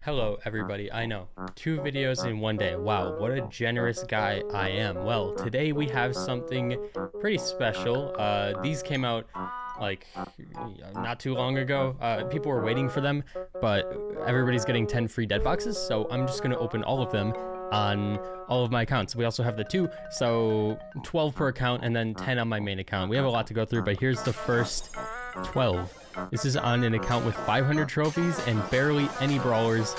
Hello, everybody. I know. Two videos in one day. Wow, what a generous guy I am. Well, today we have something pretty special. Uh, these came out like not too long ago. Uh, people were waiting for them, but everybody's getting 10 free dead boxes, so I'm just gonna open all of them on all of my accounts. We also have the two, so 12 per account and then 10 on my main account. We have a lot to go through, but here's the first 12. This is on an account with 500 trophies and barely any brawlers.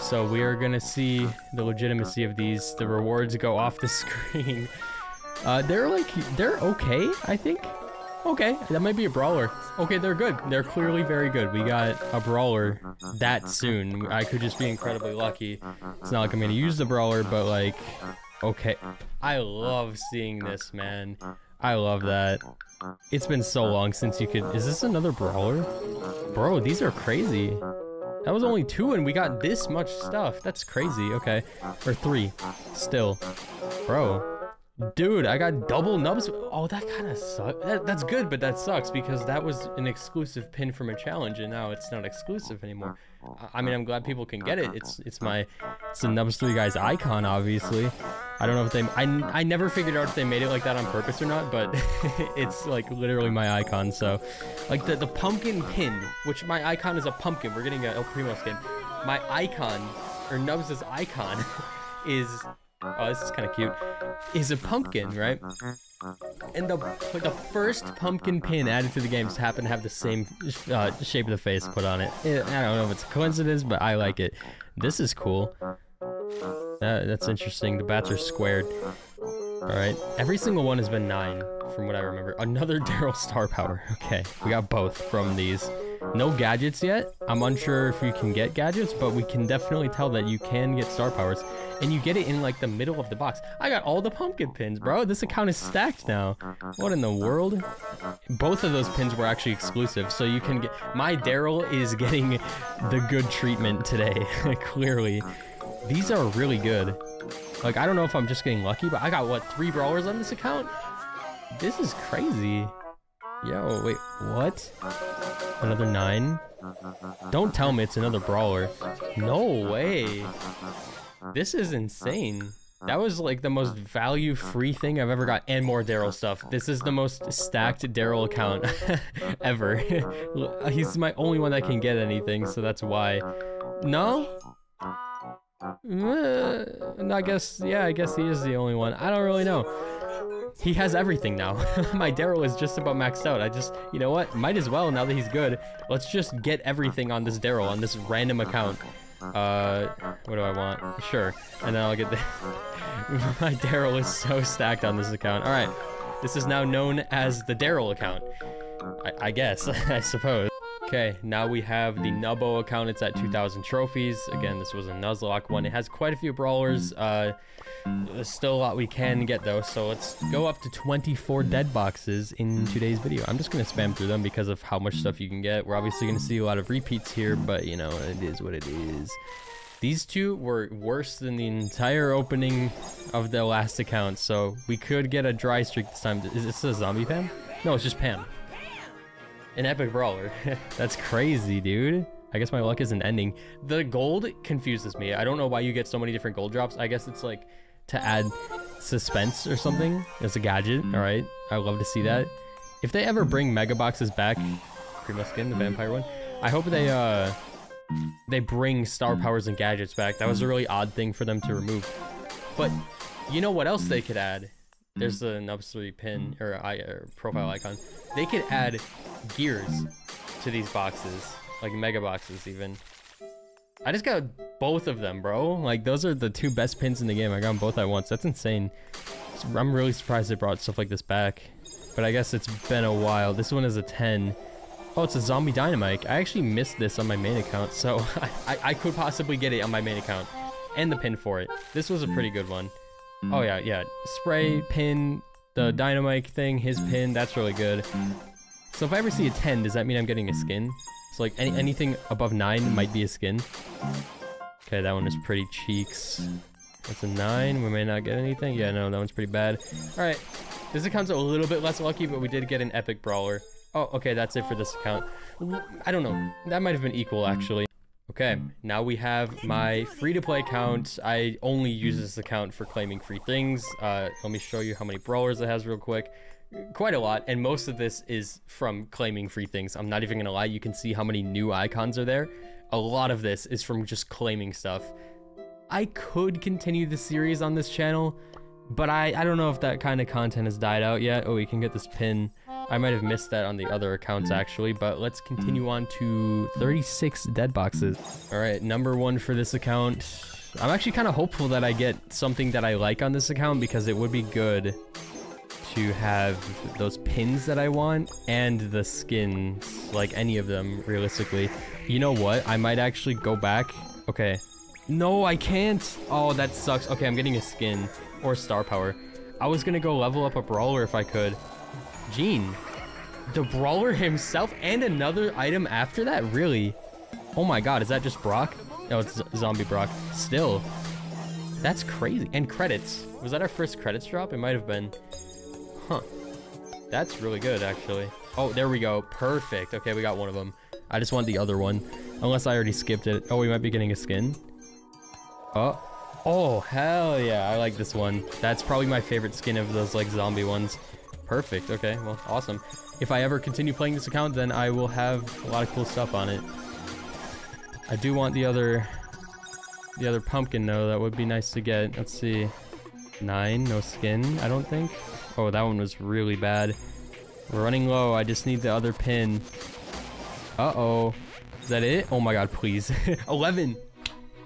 So we are gonna see the legitimacy of these. The rewards go off the screen. Uh, they're like, they're okay, I think. Okay, that might be a brawler. Okay, they're good. They're clearly very good. We got a brawler that soon. I could just be incredibly lucky. It's not like I'm gonna use the brawler, but like, okay. I love seeing this, man. I love that. It's been so long since you could... Is this another brawler? Bro, these are crazy. That was only two and we got this much stuff. That's crazy. Okay. Or three. Still. Bro. Dude, I got double nubs. Oh, that kind of sucks. That, that's good, but that sucks because that was an exclusive pin from a challenge, and now it's not exclusive anymore. I, I mean, I'm glad people can get it. It's it's my it's the Nubbz Three guys icon, obviously. I don't know if they. I, I never figured out if they made it like that on purpose or not, but it's like literally my icon. So, like the the pumpkin pin, which my icon is a pumpkin. We're getting a El Primo skin. My icon or Nubbz' icon is oh, this is kind of cute, is a pumpkin, right? And the like the first pumpkin pin added to the game just happened to have the same uh, shape of the face put on it. it. I don't know if it's a coincidence, but I like it. This is cool. That's interesting. The bats are squared. Alright. Every single one has been 9, from what I remember. Another Daryl Star Power. Okay, we got both from these. No gadgets yet. I'm unsure if you can get gadgets, but we can definitely tell that you can get star powers. And you get it in like the middle of the box. I got all the pumpkin pins, bro. This account is stacked now. What in the world? Both of those pins were actually exclusive, so you can get... My Daryl is getting the good treatment today, clearly. These are really good. Like, I don't know if I'm just getting lucky, but I got, what, three brawlers on this account? This is crazy. Yo, wait, what? Another nine? Don't tell me it's another brawler. No way. This is insane. That was like the most value-free thing I've ever got, and more Daryl stuff. This is the most stacked Daryl account ever. He's my only one that can get anything, so that's why. No? Uh, I guess, yeah, I guess he is the only one. I don't really know. He has everything now. My Daryl is just about maxed out. I just, you know what? Might as well now that he's good. Let's just get everything on this Daryl, on this random account. Uh, what do I want? Sure. And then I'll get the... My Daryl is so stacked on this account. All right. This is now known as the Daryl account. I, I guess, I suppose. Okay, now we have the Nubbo account. It's at 2,000 trophies. Again, this was a Nuzlocke one. It has quite a few brawlers. Uh, there's still a lot we can get though, so let's go up to 24 dead boxes in today's video. I'm just going to spam through them because of how much stuff you can get. We're obviously going to see a lot of repeats here, but you know, it is what it is. These two were worse than the entire opening of the last account, so we could get a dry streak this time. Is this a zombie Pam? No, it's just Pam. An epic brawler. That's crazy, dude. I guess my luck isn't ending. The gold confuses me. I don't know why you get so many different gold drops. I guess it's like to add suspense or something as a gadget. All right. I love to see that. If they ever bring mega boxes back, Primo Skin, the vampire one, I hope they uh they bring star powers and gadgets back. That was a really odd thing for them to remove. But you know what else they could add? There's mm-hmm. an upsloy pin mm-hmm. or, or profile icon. They could mm-hmm. add gears to these boxes, like mega boxes even. I just got both of them, bro. Like, those are the two best pins in the game. I got them both at once. That's insane. I'm really surprised they brought stuff like this back. But I guess it's been a while. This one is a 10. Oh, it's a zombie Dynamike. I actually missed this on my main account, so I, I could possibly get it on my main account. And the pin for it. This was a pretty good one. Oh, mm. yeah, yeah. Spray, pin, the mm. Dynamike thing, his pin. That's really good. So if I ever see a 10, does that mean I'm getting a skin? So like any anything above 9 might be a skin. Okay, that one is pretty cheeks. That's a 9. We may not get anything. Yeah, no, that one's pretty bad. Alright. This account's a little bit less lucky, but we did get an epic brawler. Oh, okay, that's it for this account. I don't know. That might have been equal, actually. Okay, now we have my free-to-play account. I only use this account for claiming free things. Uh, let me show you how many brawlers it has real quick. Quite a lot, and most of this is from claiming free things. I'm not even gonna lie, you can see how many new icons are there. A lot of this is from just claiming stuff. I could continue the series on this channel, but I, I don't know if that kind of content has died out yet. Oh, we can get this pin. I might have missed that on the other accounts actually, but let's continue on to 36 dead boxes. All right, number one for this account. I'm actually kind of hopeful that I get something that I like on this account because it would be good to have those pins that I want and the skins, like any of them, realistically. You know what? I might actually go back. Okay. No, I can't. Oh, that sucks. Okay, I'm getting a skin or star power. I was gonna go level up a brawler if I could. Gene. The brawler himself and another item after that? Really? Oh my god, is that just Brock? No, it's Zombie Brock. Still. That's crazy. And credits. Was that our first credits drop? It might have been. Huh. That's really good, actually. Oh, there we go. Perfect. Okay, we got one of them. I just want the other one. Unless I already skipped it. Oh, we might be getting a skin. Oh. Oh, hell yeah. I like this one. That's probably my favorite skin of those, like, zombie ones. Perfect. Okay, well, awesome. If I ever continue playing this account, then I will have a lot of cool stuff on it. I do want the other... The other pumpkin, though. That would be nice to get. Let's see. Nine. No skin, I don't think. Oh, that one was really bad. We're running low. I just need the other pin. Uh-oh. Is that it? Oh my god, please. 11.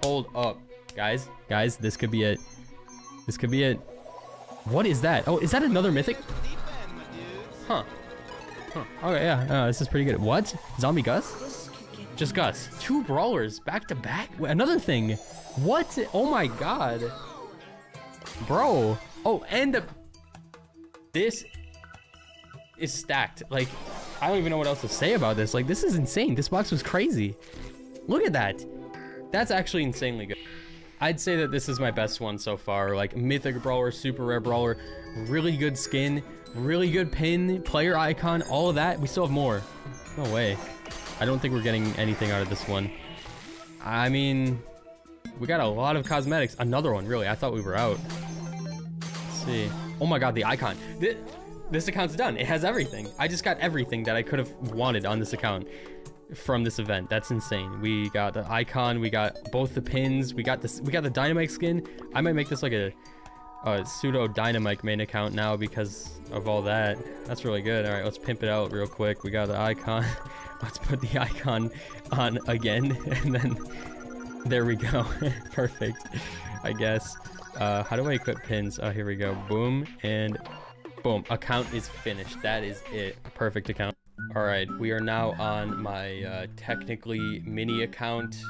Hold up. Guys, guys, this could be it. This could be it. What is that? Oh, is that another mythic? Huh. Huh. Okay, yeah, uh, this is pretty good. What? Zombie Gus? Just Gus. Two brawlers back to back? Another thing. What? Oh my god. Bro. Oh, and the... This is stacked. Like, I don't even know what else to say about this. Like, this is insane. This box was crazy. Look at that. That's actually insanely good. I'd say that this is my best one so far. Like, Mythic Brawler, Super Rare Brawler, really good skin, really good pin, player icon, all of that. We still have more. No way. I don't think we're getting anything out of this one. I mean, we got a lot of cosmetics. Another one, really. I thought we were out. Let's see. Oh my god, the icon. This, this account's done. It has everything. I just got everything that I could have wanted on this account from this event. That's insane. We got the icon, we got both the pins, we got this we got the Dynamike skin. I might make this like a, a pseudo Dynamike main account now because of all that. That's really good. All right, let's pimp it out real quick. We got the icon. let's put the icon on again and then there we go. Perfect. I guess. Uh, how do I equip pins? Oh, here we go. Boom and boom. Account is finished. That is it. Perfect account. All right, we are now on my uh, technically mini account.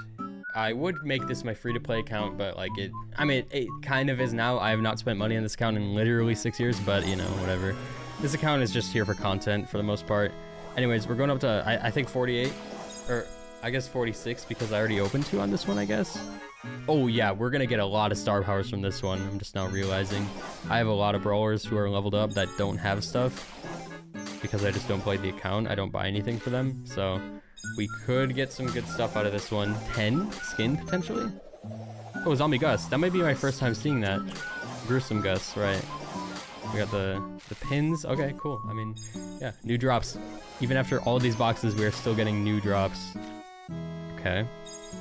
I would make this my free-to-play account, but like it, I mean, it, kind of is now. I have not spent money on this account in literally six years, but you know, whatever. This account is just here for content for the most part. Anyways, we're going up to, I, I think 48, or I guess 46 because I already opened two on this one, I guess. Oh yeah, we're gonna get a lot of star powers from this one. I'm just now realizing. I have a lot of brawlers who are leveled up that don't have stuff because I just don't play the account. I don't buy anything for them. So we could get some good stuff out of this one. 10 skin potentially? Oh, Zombie Gus. That might be my first time seeing that. Gruesome Gus, right. We got the, the pins. Okay, cool. I mean, yeah, new drops. Even after all these boxes, we are still getting new drops. Okay.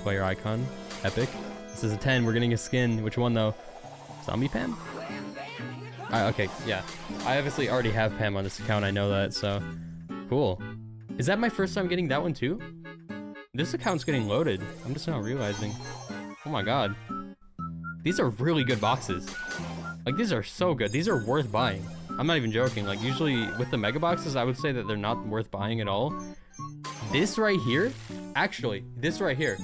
Player icon. Epic. This is a 10. We're getting a skin. Which one, though? Zombie Pam? Okay, yeah. I obviously already have Pam on this account, I know that, so... Cool. Is that my first time getting that one too? This account's getting loaded. I'm just now realizing. Oh my god. These are really good boxes. Like, these are so good. These are worth buying. I'm not even joking. Like, usually with the mega boxes, I would say that they're not worth buying at all. This right here, actually, this right here,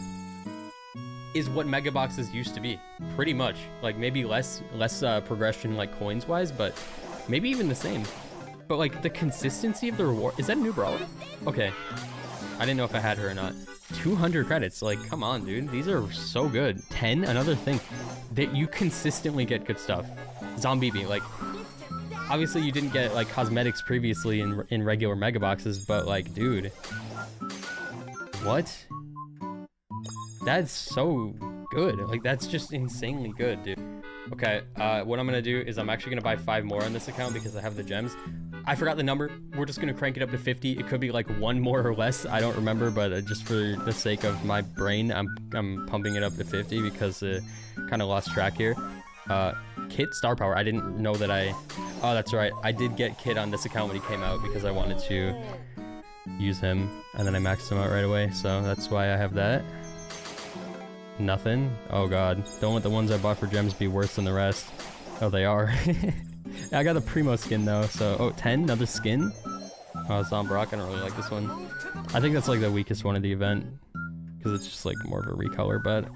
is what mega boxes used to be pretty much. Like maybe less less uh, progression like coins wise but maybe even the same. But like the consistency of the reward is that a new brawler okay. I didn't know if i had her or not. 200 credits like come on dude. These are so good. 10 another thing. That you consistently get good stuff. Zombie B, like obviously you didn't get like cosmetics previously in in regular mega boxes but like dude. What That's so good. Like, that's just insanely good, dude. Okay, uh, what I'm gonna do is I'm actually gonna buy five more on this account because I have the gems. I forgot the number. We're just gonna crank it up to 50. It could be like one more or less. I don't remember, but uh, just for the sake of my brain, I'm I'm pumping it up to 50 because uh, kind of lost track here. Uh, Kit Star Power. I didn't know that I. Oh, that's right. I did get Kit on this account when he came out because I wanted to use him, and then I maxed him out right away. So that's why I have that. Nothing? Oh god. Don't let the ones I bought for gems be worse than the rest. Oh, they are. I got the Primo skin though, so... Oh, 10? Another skin? Oh, it's on Brock. I don't really like this one. I think that's like the weakest one of the event. Because it's just like more of a recolor, but...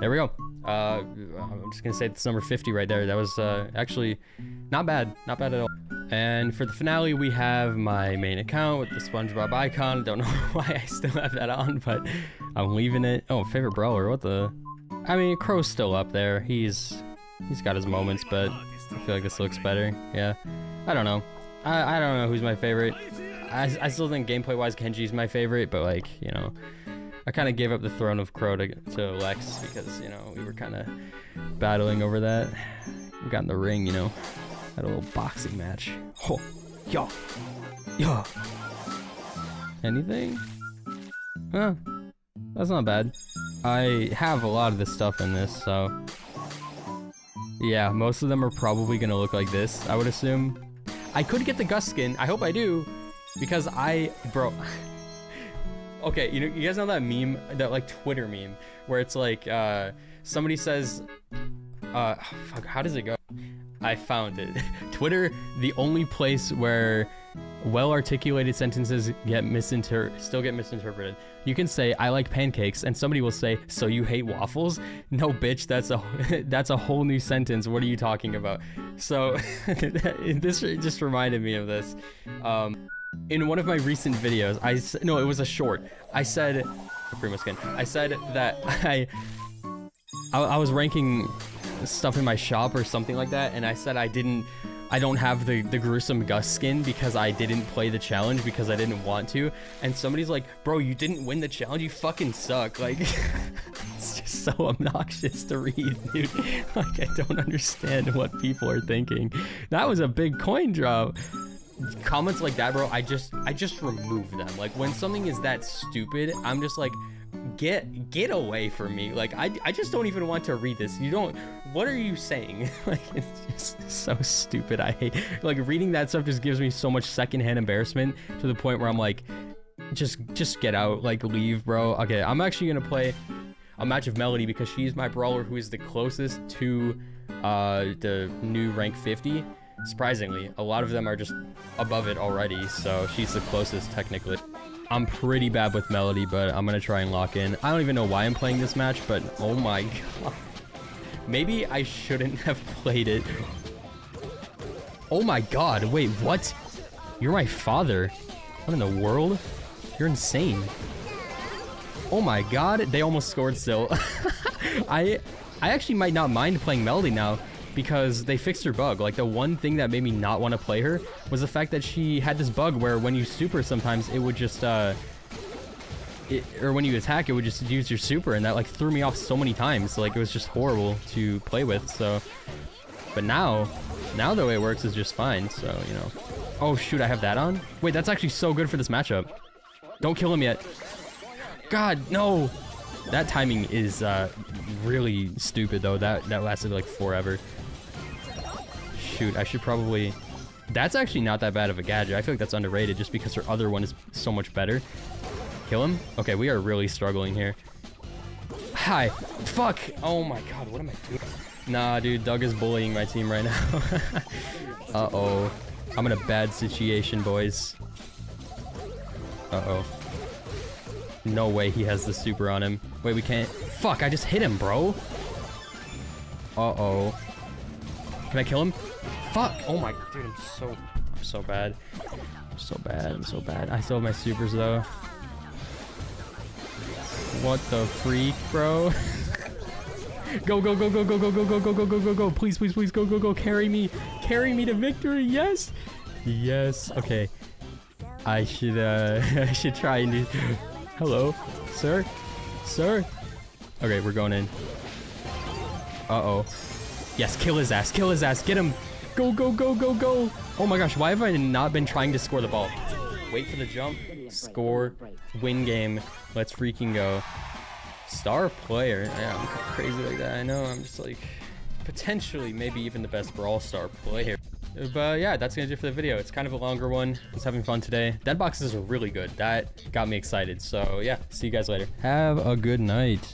There we go. Uh, I'm just gonna say it's number 50 right there. That was uh, actually not bad. Not bad at all. And for the finale, we have my main account with the SpongeBob icon. Don't know why I still have that on, but I'm leaving it. Oh, favorite brawler. What the? I mean, Crow's still up there. He's he's got his moments, but I feel like this looks better. Yeah. I don't know. I, I don't know who's my favorite. I, I still think gameplay-wise, Kenji's my favorite, but like, you know, I kind of gave up the throne of Crow to, to Lex because, you know, we were kind of battling over that. We got in the ring, you know. Had a little boxing match. Oh, yeah, yeah. Anything? Huh. That's not bad. I have a lot of this stuff in this, so... Yeah, most of them are probably gonna look like this, I would assume. I could get the Gus skin. I hope I do. Because I... Bro... okay, you know, you guys know that meme, that like Twitter meme, where it's like, uh, somebody says, uh, fuck, how does it go? I found it. Twitter, the only place where well-articulated sentences get misinter still get misinterpreted. You can say I like pancakes and somebody will say so you hate waffles? No bitch, that's a that's a whole new sentence. What are you talking about? So this just reminded me of this. Um, in one of my recent videos, I no, it was a short. I said Primo skin. I said that I I, I was ranking stuff in my shop or something like that, and I said I didn't, I don't have the, the gruesome Gus skin because I didn't play the challenge because I didn't want to, and somebody's like, bro, you didn't win the challenge, you fucking suck, like, it's just so obnoxious to read, dude, like, I don't understand what people are thinking. That was a big coin drop comments like that, bro, I just I just remove them. Like when something is that stupid, I'm just like get get away from me. Like I I just don't even want to read this. You don't what are you saying? like it's just so stupid. I hate like reading that stuff just gives me so much secondhand embarrassment to the point where I'm like just just get out, like leave, bro. Okay, I'm actually gonna play a match of Melody because she's my brawler who is the closest to uh the new rank 50. Surprisingly, a lot of them are just above it already, so she's the closest technically. I'm pretty bad with Melody, but I'm gonna try and lock in. I don't even know why I'm playing this match, but oh my god. Maybe I shouldn't have played it. Oh my god, wait, what? You're my father. What in the world? You're insane. Oh my god, they almost scored still. I I actually might not mind playing Melody now because they fixed her bug. Like the one thing that made me not want to play her was the fact that she had this bug where when you super sometimes it would just uh it, or when you attack it would just use your super and that like threw me off so many times. Like it was just horrible to play with. So but now now the way it works is just fine. So, you know. Oh shoot, I have that on? Wait, that's actually so good for this matchup. Don't kill him yet. God, no. That timing is uh, really stupid though. That that lasted like forever shoot, I should probably... That's actually not that bad of a gadget. I feel like that's underrated just because her other one is so much better. Kill him? Okay, we are really struggling here. Hi. Fuck. Oh my god, what am I doing? Nah, dude, Doug is bullying my team right now. Uh-oh. I'm in a bad situation, boys. Uh-oh. No way he has the super on him. Wait, we can't... Fuck, I just hit him, bro. Uh-oh. Can I kill him? Fuck! Oh my, dude, I'm so, I'm so bad. I'm so bad, I'm so bad. I still have my supers though. What the freak, bro? go, go, go, go, go, go, go, go, go, go, go, go, go. Please, please, please, go, go, go. Carry me. Carry me to victory. Yes. Yes. Okay. I should, uh, I should try and do... Hello, sir? Sir? Okay, we're going in. Uh-oh. Yes, kill his ass. Kill his ass. Get him. Go, go, go, go, go. Oh my gosh, why have I not been trying to score the ball? Wait for the jump. Score. Win game. Let's freaking go. Star player. Yeah, I'm crazy like that. I know. I'm just like potentially maybe even the best Brawl Star player. But uh, yeah, that's gonna do it for the video. It's kind of a longer one. Was having fun today. Dead boxes are really good. That got me excited. So yeah, see you guys later. Have a good night.